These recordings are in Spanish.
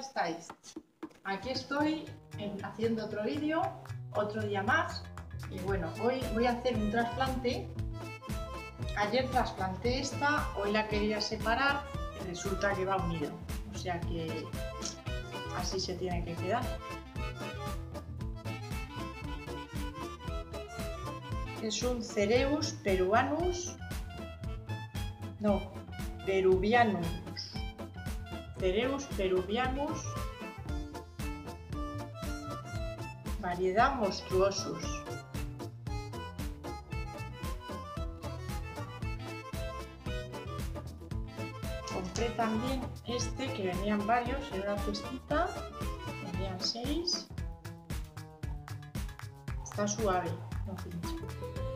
estáis? Aquí estoy haciendo otro vídeo, otro día más. Y bueno, hoy voy a hacer un trasplante. Ayer trasplanté esta, hoy la quería separar y resulta que va unido. O sea que así se tiene que quedar. Es un Cereus peruanus, no, peruvianus Cereus peruvianus, variedad monstruosus. Compré también este que venían varios en una cestita, venían seis. Está suave, no pincha.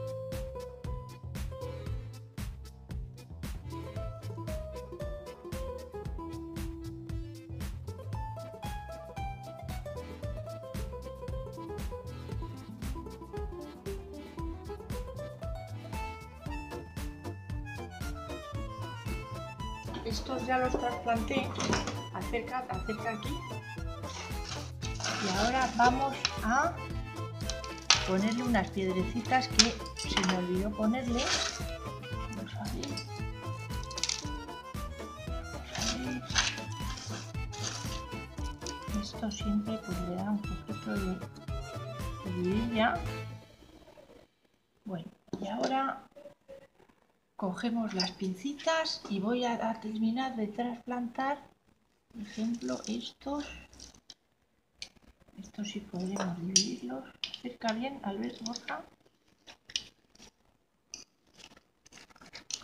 Estos ya los trasplanté. Acerca, acerca aquí. Y ahora vamos a ponerle unas piedrecitas que se me olvidó ponerle. Vamos a ver, esto siempre pues le da un poquito de, de bueno y ahora cogemos las pincitas y voy a, terminar de trasplantar por ejemplo estos. Estos sí podremos dividirlos. Cerca bien al ver Borja.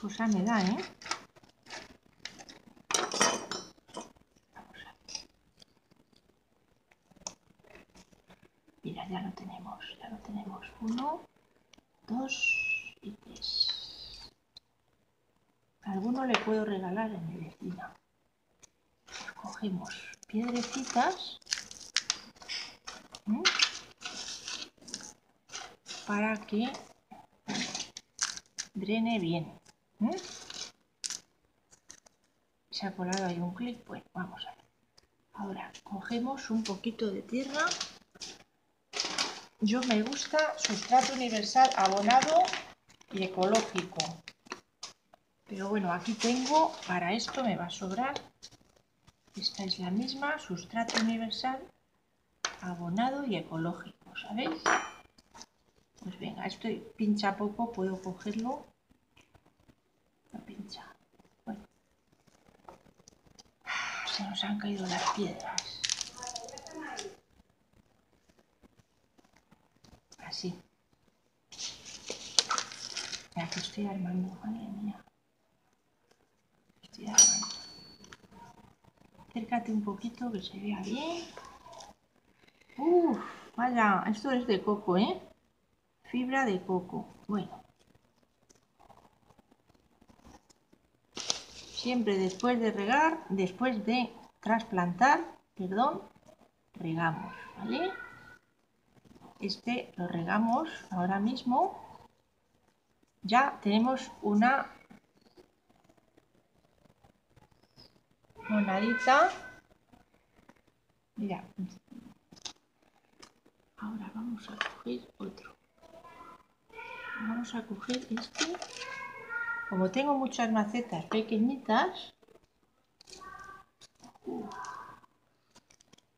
Cosa me da eh mira ya lo tenemos ya lo tenemos uno dos y tres alguno le regalar en mi vecina. cogemos piedrecitas para que drene bien. Se ha colado ahí un clic, pues vamos a ver. Ahora cogemos un poquito de tierra. Yo me gusta sustrato universal abonado y ecológico. Pero bueno, aquí tengo, para esto me va a sobrar. Esta es la misma, sustrato universal, abonado y ecológico, ¿sabéis? Pues venga, esto pincha poco, puedo cogerlo. No pincha. Bueno. Se nos han caído las piedras. Así. Ya que estoy armando, madre mía. Acércate un poquito que se vea bien. Uf, vaya, esto es de coco, ¿eh? Fibra de coco. Bueno. Siempre después de regar, después de trasplantar, perdón, regamos, ¿vale? Este lo regamos ahora mismo. Ya tenemos una monadita. Mira. Ahora vamos a coger otro. Vamos a coger este. Como tengo muchas macetas pequeñitas,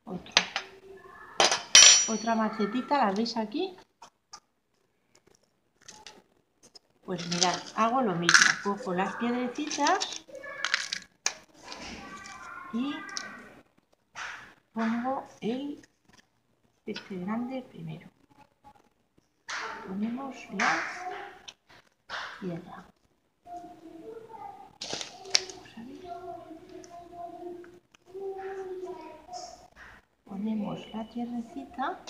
otro. Otra macetita, ¿la veis aquí? Pues mirad, hago lo mismo. Cojo las piedrecitas y pongo el este grande primero. Ponemos la tierra. Ponemos la tierrecita.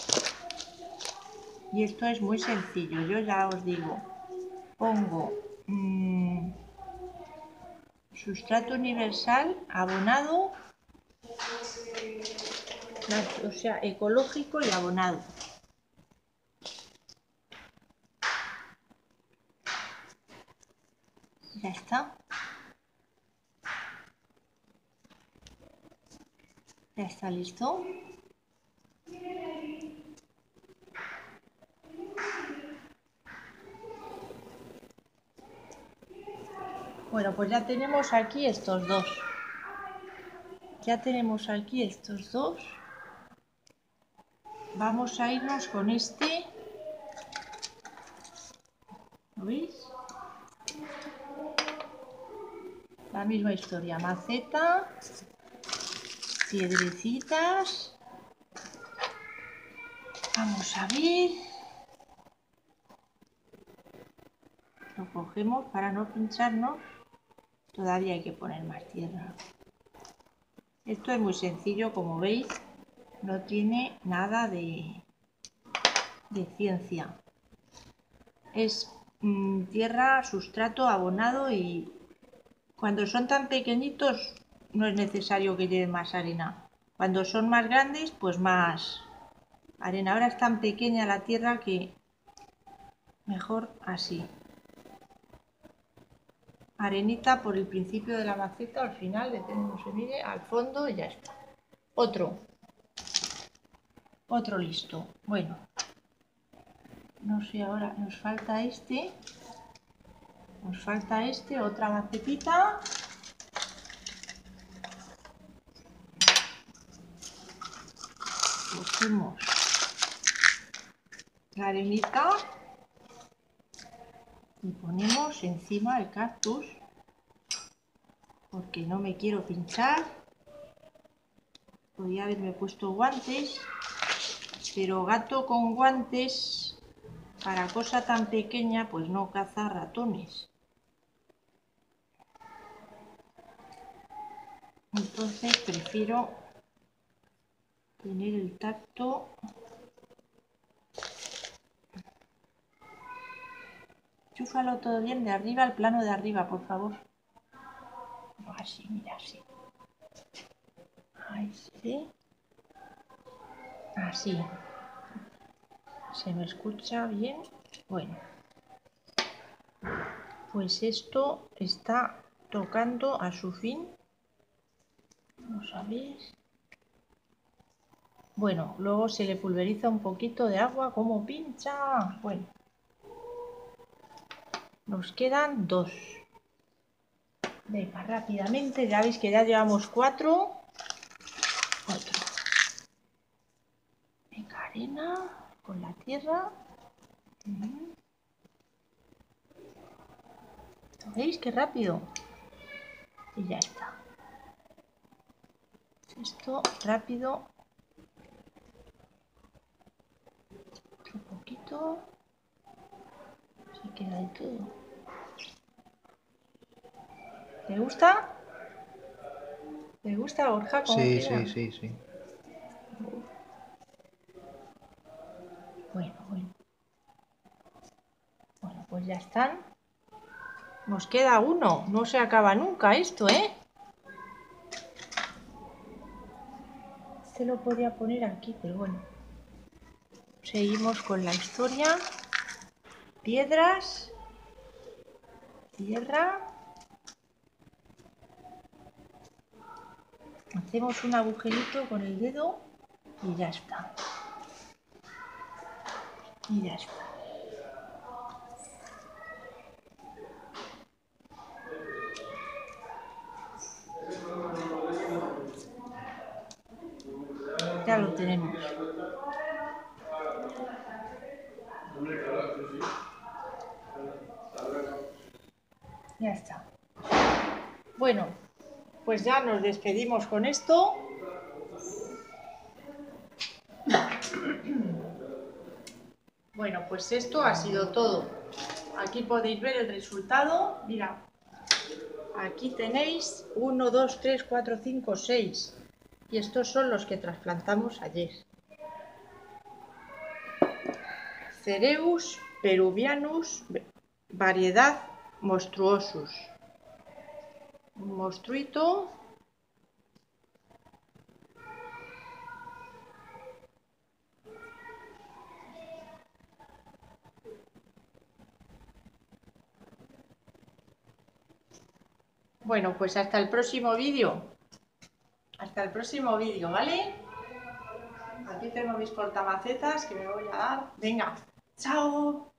Y esto es muy sencillo yo ya os digo. Pongo mmm, sustrato universal, abonado, o sea, ecológico y abonado. Ya está. Ya está listo. Bueno, pues ya tenemos aquí estos dos. Ya tenemos aquí estos dos. Vamos a irnos con este. ¿Lo veis? La misma historia. Maceta. Piedrecitas. Vamos a ver. Lo cogemos para no pincharnos. Todavía hay que poner más tierra. Esto es muy sencillo, como veis, no tiene nada de, de ciencia. Es mm, tierra, sustrato, abonado y cuando son tan pequeñitos no es necesario que lleven más arena. Cuando son más grandes, pues más arena. Ahora es tan pequeña la tierra que mejor así arenita por el principio de la maceta, al final le tenemos, se mire, al fondo y ya está. Otro. Otro listo. Bueno. No sé, ahora nos falta este. Nos falta este, otra macetita. Cogemos la arenita y ponemos encima el cactus porque no me quiero pinchar. Podría haberme puesto guantes pero gato con guantes para cosa tan pequeña pues no caza ratones. Entonces prefiero tener el tacto Chúfalo todo bien de arriba al plano de arriba, por favor. Así, mira, así. Ahí sí. Así. ¿Se me escucha bien? Bueno. Pues esto está tocando a su fin. ¿Cómo sabéis? Bueno, luego se le pulveriza un poquito de agua como pincha. Bueno. Nos quedan dos. Venga, rápidamente, ya veis que ya llevamos cuatro. Otro. Venga, arena con la tierra. ¿Veis qué rápido? Y ya está. Esto rápido. Otro poquito. Ahí todo. ¿Te gusta? ¿Te gusta, Borja? Sí, sí, sí, sí. Bueno, bueno. Bueno, pues ya están. Nos queda uno. No se acaba nunca esto, ¿eh? Se lo podría poner aquí, pero bueno. Seguimos con la historia. Piedras. Tierra. hacemos un agujerito con el dedo y ya está. Y ya está. Ya lo tenemos. Ya está. Bueno, pues ya nos despedimos con esto. Bueno, pues esto ha sido todo. Aquí podéis ver el resultado. Mira, aquí tenéis 1, 2, 3, 4, 5, 6. Y estos son los que trasplantamos ayer. Cereus peruvianus, variedad monstruosus un monstruito. Bueno, pues hasta el próximo vídeo. Hasta el próximo vídeo, ¿vale? Aquí tengo mis portamacetas que me voy a dar. Venga, chao.